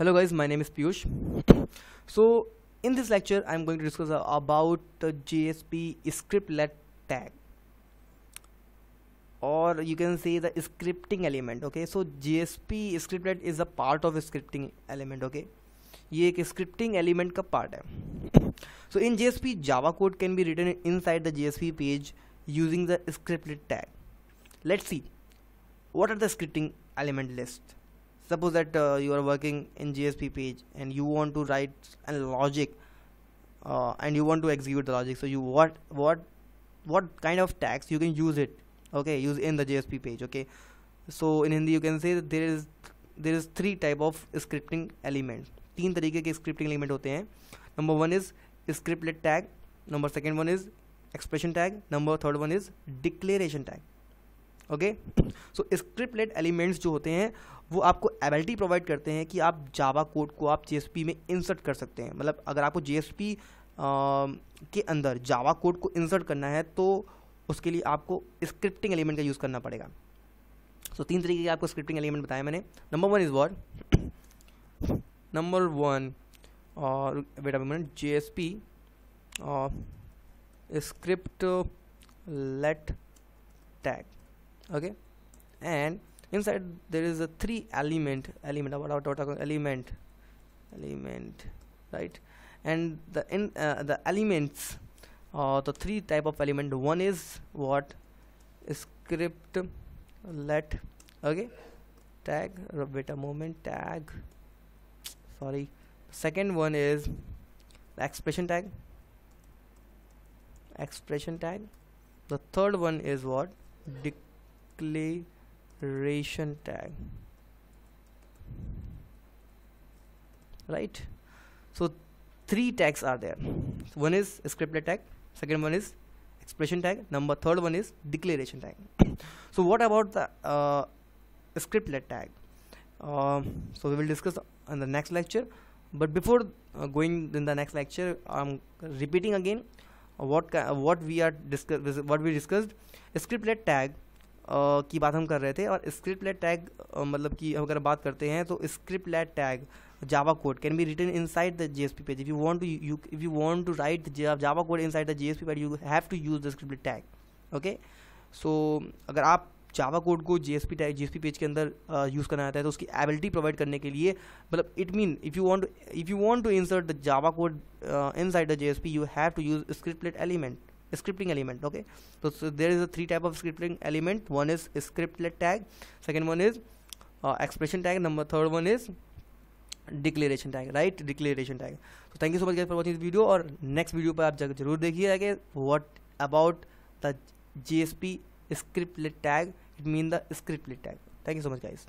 hello guys my name is Piyush so in this lecture I'm going to discuss uh, about the JSP scriptlet tag or you can say the scripting element okay so JSP scriptlet is a part of a scripting element okay ये एक scripting element का part है so in JSP Java code can be written inside the JSP page using the scriptlet tag let's see what are the scripting element list suppose that uh, you are working in JSP page and you want to write a logic uh, and you want to execute the logic. So you what what what kind of tags you can use it okay use in the JSP page okay? So in Hindi you can say that there is there is three type of scripting elements. तीन तरीके के scripting element होते हैं। Number one is scriptlet tag. Number second one is expression tag. Number third one is declaration tag. Okay so scriptlet elements जो होते हैं वो आपको एबिलिटी प्रोवाइड करते हैं कि आप जावा कोड को आप जे में इंसर्ट कर सकते हैं। मतलब अगर आपको जे के अंदर जावा कोड को इंसर्ट करना है तो उसके लिए आपको स्क्रिप्टिंग एलिमेंट का यूज़ करना पड़ेगा। सो so, तीन तरीके के आपको स्क्रिप्टिंग एलिमेंट बताया मैंने। Number one is word number one और wait minute J S P scriptlet tag okay? And inside there is a three element element about what element element right? And the in uh, the elements uh, the three type of element one is what? Script let okay? Tag wait a moment tag sorry. Second one is expression tag. Expression tag. The third one is what declaration tag. Right? So three tags are there. One is scriptlet tag second one is expression tag number third one is declaration tag. So what about the uh, scriptlet tag? Uh, so we will discuss in the next lecture. But before uh, going in the next lecture i'm repeating again what what we are discuss what we discussed. Scriptlet tag की बात हम कर रहे थे और script late tag मतलब कि अगर बात करते हैं तो scriptlet tag Java code Java code can be written inside the JSP page. If you you if you want to write Java code inside the J S P page, you have to use the script tag okay so अगर आप Java code को J S P tag J page के अंदर use करना चाहते है तो उसकी एबिलिटी प्रोवाइड करने के लिए मतलब it mean if you want if you want to insert the Java code inside the J S P you have to use scriptlet element scripting element okay so, so there is a three type of scripting element one is scriptlet tag second one is uh, expression tag number third one is declaration tag right declaration tag तो thank you so much guys for watching this video और next video पर आप जाकर ज़रूर देखिएगा कि what about the JSP scriptlet tag it mean the scriptlet tag thank you so much guys